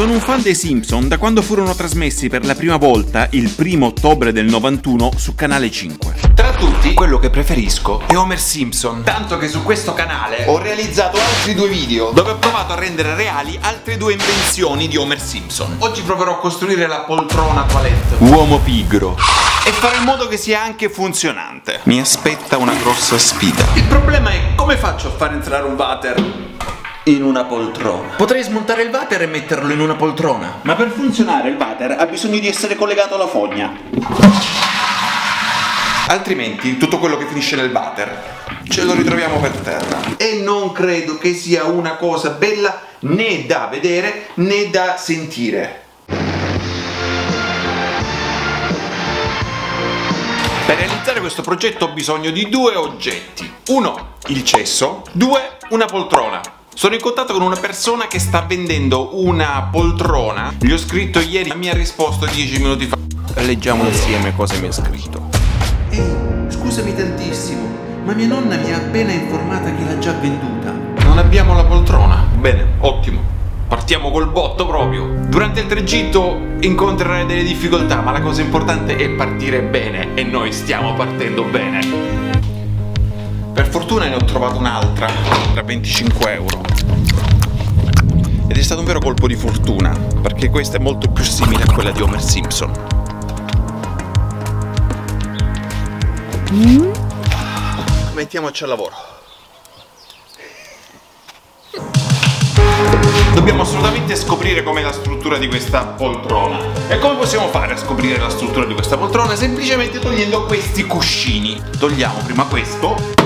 Sono un fan dei Simpson da quando furono trasmessi per la prima volta il primo ottobre del 91 su Canale 5. Tra tutti, quello che preferisco è Homer Simpson. Tanto che su questo canale ho realizzato altri due video dove ho provato a rendere reali altre due invenzioni di Homer Simpson. Oggi proverò a costruire la poltrona toilette. Uomo pigro. E fare in modo che sia anche funzionante. Mi aspetta una grossa sfida. Il problema è come faccio a far entrare un water in una poltrona. Potrei smontare il water e metterlo in una poltrona. Ma per funzionare il water ha bisogno di essere collegato alla fogna. Altrimenti tutto quello che finisce nel water ce lo ritroviamo per terra. E non credo che sia una cosa bella né da vedere né da sentire. Per realizzare questo progetto ho bisogno di due oggetti. Uno, il cesso. Due, una poltrona. Sono in contatto con una persona che sta vendendo una poltrona. Gli ho scritto ieri, mi ha risposto 10 minuti fa. Leggiamo insieme cosa mi ha scritto. Ehi, scusami tantissimo, ma mia nonna mi ha appena informata che l'ha già venduta. Non abbiamo la poltrona. Bene, ottimo. Partiamo col botto proprio. Durante il tragitto incontrerai delle difficoltà, ma la cosa importante è partire bene e noi stiamo partendo bene. Per fortuna ne ho trovato un'altra da 25 euro. Ed è stato un vero colpo di fortuna, perché questa è molto più simile a quella di Homer Simpson. Mm? Mettiamoci al lavoro. Dobbiamo assolutamente scoprire com'è la struttura di questa poltrona. E come possiamo fare a scoprire la struttura di questa poltrona? Semplicemente togliendo questi cuscini. Togliamo prima questo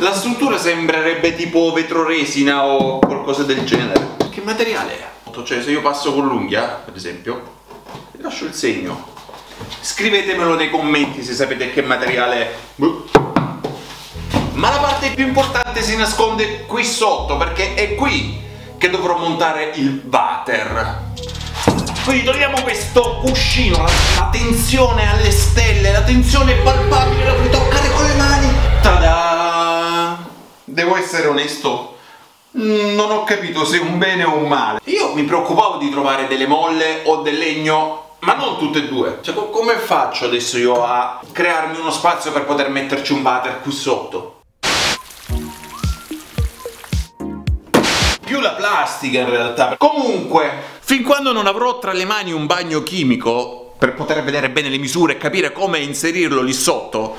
la struttura sembrerebbe tipo vetroresina o qualcosa del genere. Che materiale è? Cioè, se io passo con l'unghia, ad esempio, lascio il segno. Scrivetemelo nei commenti se sapete che materiale è. Ma la parte più importante si nasconde qui sotto, perché è qui che dovrò montare il water. Quindi togliamo questo cuscino, la tensione alle stelle, la tensione palpabile, la puoi toccare con le mani. Tada! Devo essere onesto, non ho capito se un bene o un male. Io mi preoccupavo di trovare delle molle o del legno, ma non tutte e due. Cioè, come faccio adesso io a crearmi uno spazio per poter metterci un water qui sotto? Più la plastica in realtà. Comunque, fin quando non avrò tra le mani un bagno chimico, per poter vedere bene le misure e capire come inserirlo lì sotto,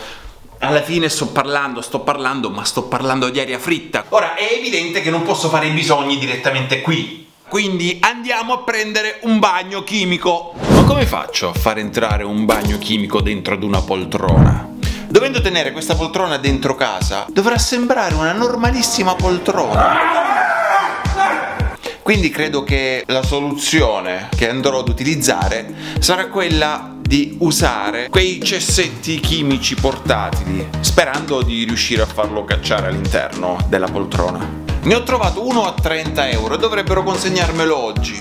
alla fine sto parlando, sto parlando, ma sto parlando di aria fritta. Ora, è evidente che non posso fare i bisogni direttamente qui. Quindi andiamo a prendere un bagno chimico. Ma come faccio a far entrare un bagno chimico dentro ad una poltrona? Dovendo tenere questa poltrona dentro casa, dovrà sembrare una normalissima poltrona. Quindi credo che la soluzione che andrò ad utilizzare sarà quella di usare quei cessetti chimici portatili, sperando di riuscire a farlo cacciare all'interno della poltrona. Ne ho trovato uno a 30 euro e dovrebbero consegnarmelo oggi.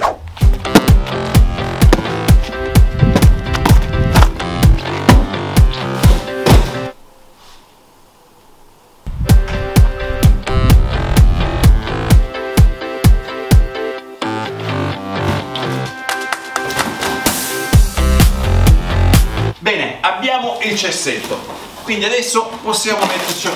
Cessetto quindi adesso possiamo metterci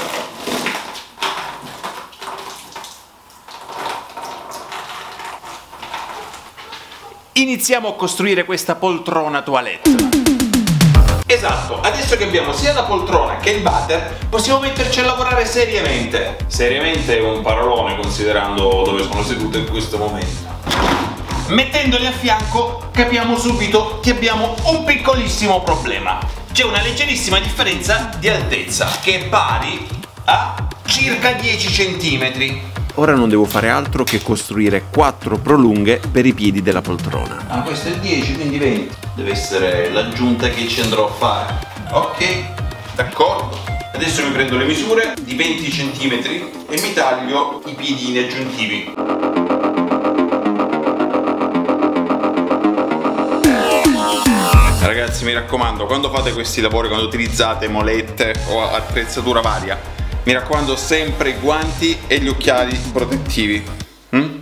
iniziamo a costruire questa poltrona toilette Esatto, adesso che abbiamo sia la poltrona che il water, possiamo metterci a lavorare seriamente. Seriamente è un parolone considerando dove sono seduto in questo momento. Mettendoli a fianco capiamo subito che abbiamo un piccolissimo problema c'è una leggerissima differenza di altezza che è pari a circa 10 cm. Ora non devo fare altro che costruire 4 prolunghe per i piedi della poltrona. Ah, questo è 10, quindi 20. Deve essere l'aggiunta che ci andrò a fare. Ok, d'accordo. Adesso mi prendo le misure di 20 cm e mi taglio i piedini aggiuntivi. Ragazzi mi raccomando, quando fate questi lavori, quando utilizzate molette o attrezzatura varia, mi raccomando sempre i guanti e gli occhiali protettivi. Mm?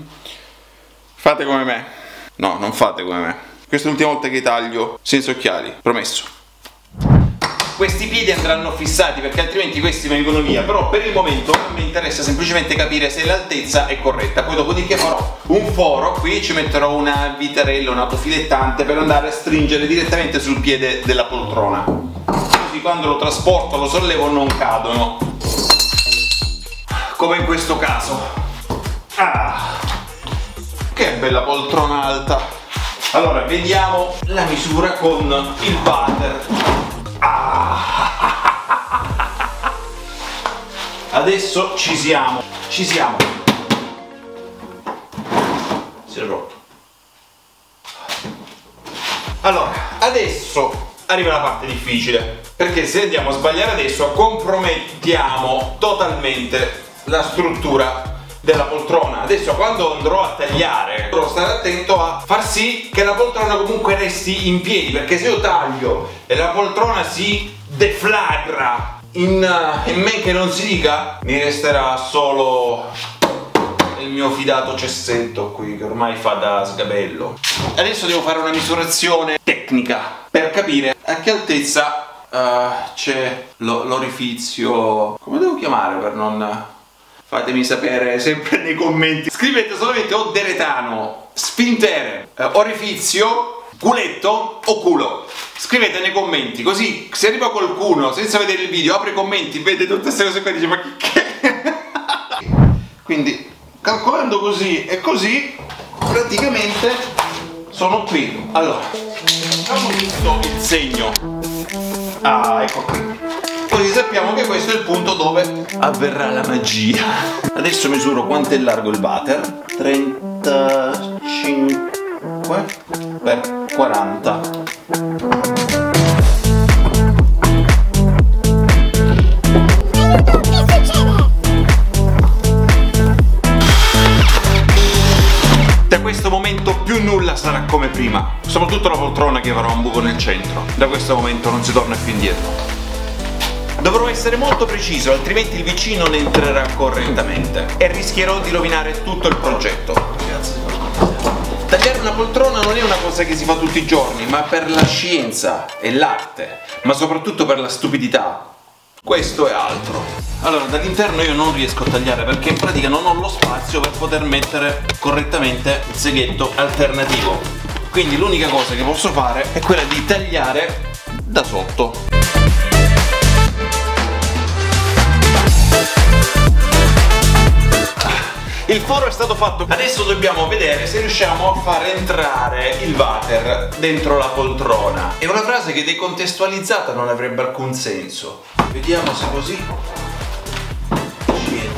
Fate come me. No, non fate come me. Questa è l'ultima volta che taglio senza occhiali, promesso. Questi piedi andranno fissati perché altrimenti questi vengono via, però per il momento mi interessa semplicemente capire se l'altezza è corretta. Poi dopodiché farò un foro, qui ci metterò una viterella, un autofilettante per andare a stringere direttamente sul piede della poltrona. Così quando lo trasporto, lo sollevo non cadono. Come in questo caso. Ah, che bella poltrona alta. Allora, vediamo la misura con il water. Adesso ci siamo, ci siamo. Si è rotto. Allora, adesso arriva la parte difficile, perché se andiamo a sbagliare adesso compromettiamo totalmente la struttura della poltrona. Adesso quando andrò a tagliare dovrò stare attento a far sì che la poltrona comunque resti in piedi, perché se io taglio e la poltrona si deflagra in, uh, in men che non si dica, mi resterà solo il mio fidato cessetto qui che ormai fa da sgabello. Adesso devo fare una misurazione tecnica per capire a che altezza uh, c'è l'orifizio. Come devo chiamare per non... Fatemi sapere sempre nei commenti. Scrivete solamente o deretano, sfintere, uh, orifizio, culetto o culo? Scrivete nei commenti così se arriva qualcuno senza vedere il video apre i commenti vede tutte queste cose qua e dice ma che quindi calcolando così e così praticamente sono qui. Allora abbiamo visto il segno. Ah ecco qui. Così sappiamo che questo è il punto dove avverrà la magia. Adesso misuro quanto è largo il water. 35 per 40 nulla sarà come prima, soprattutto la poltrona che avrà un buco nel centro. Da questo momento non si torna più indietro. Dovrò essere molto preciso, altrimenti il vicino ne entrerà correttamente e rischierò di rovinare tutto il progetto. Tagliare una poltrona non è una cosa che si fa tutti i giorni, ma per la scienza e l'arte, ma soprattutto per la stupidità, questo è altro. Allora, dall'interno io non riesco a tagliare perché in pratica non ho lo spazio per poter mettere correttamente il seghetto alternativo. Quindi l'unica cosa che posso fare è quella di tagliare da sotto. Il foro è stato fatto, adesso dobbiamo vedere se riusciamo a far entrare il water dentro la poltrona. È una frase che decontestualizzata non avrebbe alcun senso. Vediamo se così ci.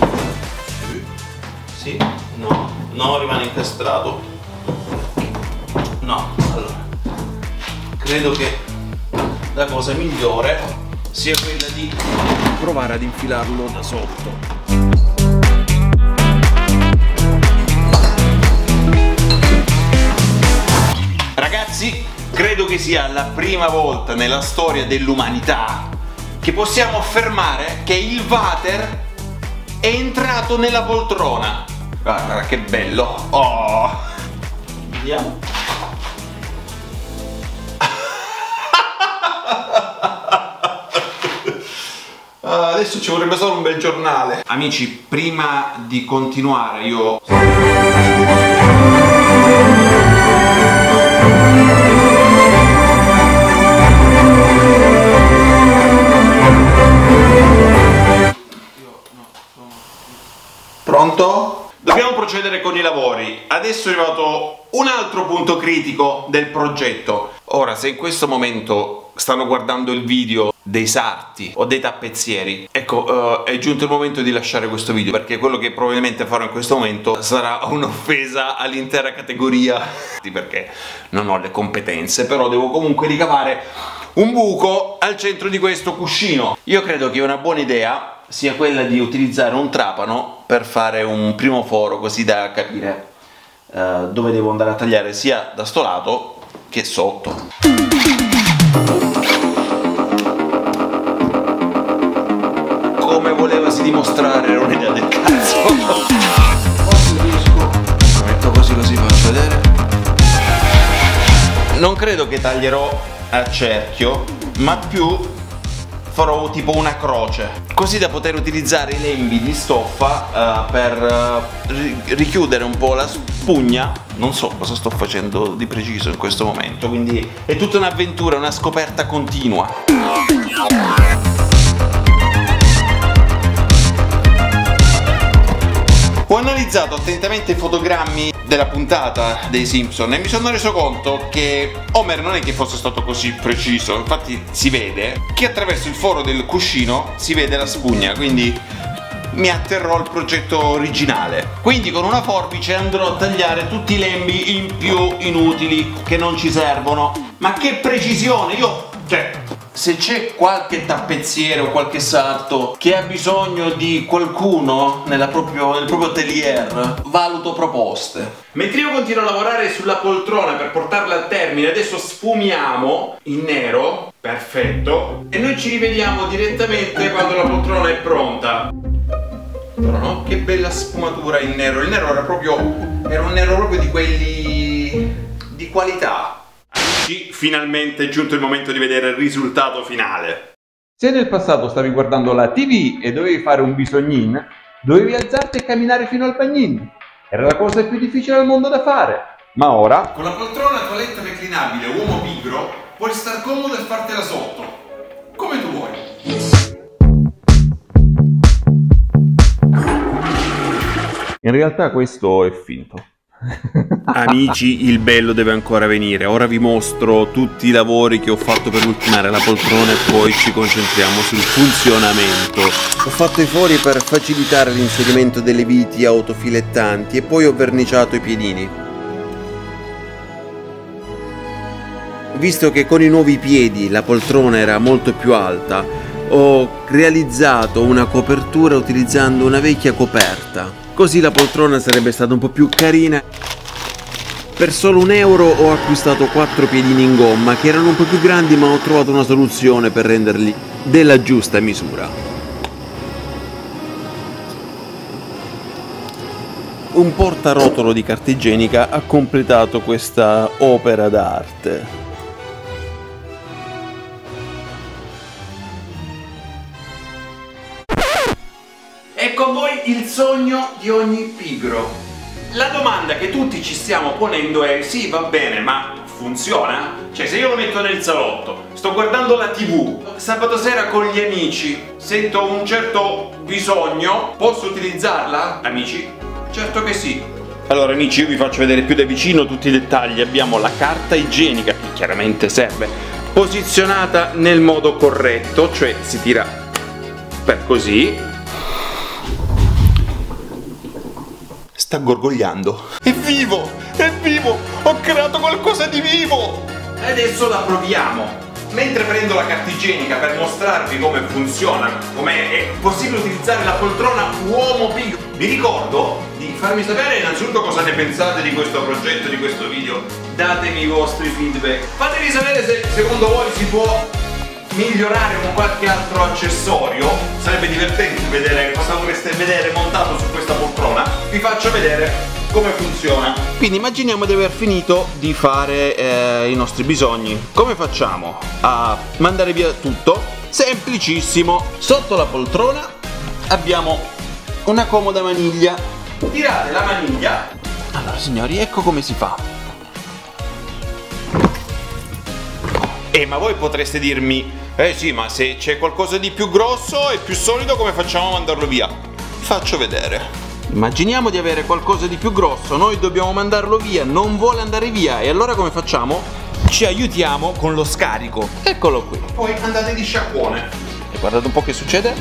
Sì, no, no, rimane incastrato. No, allora, credo che la cosa migliore sia quella di provare ad infilarlo da sotto. Ragazzi, credo che sia la prima volta nella storia dell'umanità che possiamo affermare che il water è entrato nella poltrona. Guarda che bello. Oh. Vediamo. Ah, adesso ci vorrebbe solo un bel giornale. Amici, prima di continuare io... Pronto? Dobbiamo procedere con i lavori. Adesso è arrivato un altro punto critico del progetto. Ora, se in questo momento stanno guardando il video dei sarti o dei tappezzieri, ecco, uh, è giunto il momento di lasciare questo video perché quello che probabilmente farò in questo momento sarà un'offesa all'intera categoria perché non ho le competenze, però devo comunque ricavare un buco al centro di questo cuscino. Io credo che una buona idea sia quella di utilizzare un trapano per fare un primo foro così da capire uh, dove devo andare a tagliare sia da sto lato che sotto. Come volevasi dimostrare era un'idea del cazzo. Lo metto così così faccio vedere. non credo che taglierò a cerchio, ma più farò tipo una croce, così da poter utilizzare i lembi di stoffa uh, per uh, richiudere un po' la spugna. Non so cosa sto facendo di preciso in questo momento, quindi è tutta un'avventura, una scoperta continua. Ho analizzato attentamente i fotogrammi della puntata dei Simpson e mi sono reso conto che Homer non è che fosse stato così preciso, infatti si vede che attraverso il foro del cuscino si vede la spugna, quindi mi atterrò al progetto originale. Quindi con una forbice andrò a tagliare tutti i lembi in più inutili che non ci servono. Ma che precisione! Io, cioè, se c'è qualche tappezziere o qualche sarto che ha bisogno di qualcuno proprio, nel proprio atelier, valuto proposte. Mentre io continuo a lavorare sulla poltrona per portarla a termine, adesso sfumiamo in nero, perfetto, e noi ci rivediamo direttamente quando la poltrona è pronta. Però no, che bella sfumatura in nero, il nero era proprio, era un nero proprio di quelli di qualità finalmente è giunto il momento di vedere il risultato finale. Se nel passato stavi guardando la TV e dovevi fare un bisognin, dovevi alzarti e camminare fino al pagnin. Era la cosa più difficile al mondo da fare. Ma ora... Con la poltrona toiletta reclinabile uomo pigro, puoi star comodo e fartela sotto. Come tu vuoi. In realtà questo è finto. Amici, il bello deve ancora venire. Ora vi mostro tutti i lavori che ho fatto per ultimare la poltrona e poi ci concentriamo sul funzionamento. Ho fatto i fori per facilitare l'inserimento delle viti autofilettanti e poi ho verniciato i piedini. Visto che con i nuovi piedi la poltrona era molto più alta, ho realizzato una copertura utilizzando una vecchia coperta. Così la poltrona sarebbe stata un po' più carina. Per solo un euro ho acquistato quattro piedini in gomma che erano un po' più grandi ma ho trovato una soluzione per renderli della giusta misura. Un portarotolo di carta igienica ha completato questa opera d'arte. Con voi il sogno di ogni pigro. La domanda che tutti ci stiamo ponendo è sì va bene ma funziona? Cioè se io lo metto nel salotto, sto guardando la tv, sabato sera con gli amici, sento un certo bisogno, posso utilizzarla? Amici? Certo che sì. Allora amici io vi faccio vedere più da vicino tutti i dettagli, abbiamo la carta igienica che chiaramente serve, posizionata nel modo corretto, cioè si tira per così, sta gorgogliando. È vivo! È vivo! Ho creato qualcosa di vivo! Adesso la proviamo. Mentre prendo la carta igienica per mostrarvi come funziona, come è possibile utilizzare la poltrona uomo pigro, vi ricordo di farmi sapere innanzitutto cosa ne pensate di questo progetto, di questo video. Datemi i vostri feedback. Fatemi sapere se secondo voi si può migliorare con qualche altro accessorio? Sarebbe divertente vedere cosa vorreste vedere montato su questa poltrona. Vi faccio vedere come funziona. Quindi immaginiamo di aver finito di fare eh, i nostri bisogni. Come facciamo? A mandare via tutto? Semplicissimo. Sotto la poltrona abbiamo una comoda maniglia. Tirate la maniglia. Allora signori ecco come si fa Eh, ma voi potreste dirmi, eh sì, ma se c'è qualcosa di più grosso e più solido, come facciamo a mandarlo via? Faccio vedere. Immaginiamo di avere qualcosa di più grosso, noi dobbiamo mandarlo via, non vuole andare via, e allora come facciamo? Ci aiutiamo con lo scarico. Eccolo qui. Poi andate di sciacquone. E guardate un po' che succede.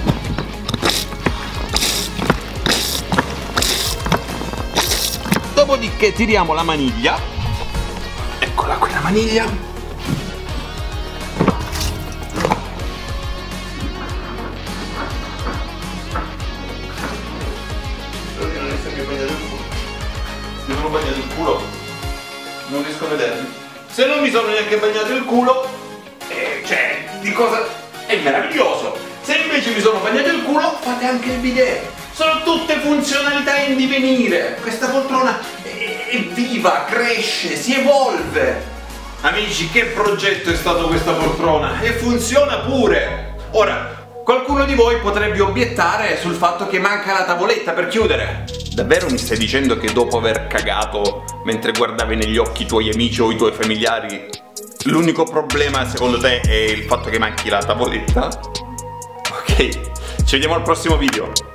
Dopodiché tiriamo la maniglia. Eccola qui la maniglia vederli se non mi sono neanche bagnato il culo eh, cioè di cosa è meraviglioso se invece mi sono bagnato il culo fate anche il bidet sono tutte funzionalità in divenire questa poltrona è, è viva cresce si evolve Amici, che progetto è stato questa poltrona? E funziona pure! Ora, qualcuno di voi potrebbe obiettare sul fatto che manca la tavoletta per chiudere. Davvero mi stai dicendo che dopo aver cagato mentre guardavi negli occhi i tuoi amici o i tuoi familiari, l'unico problema secondo te è il fatto che manchi la tavoletta? Ok, ci vediamo al prossimo video.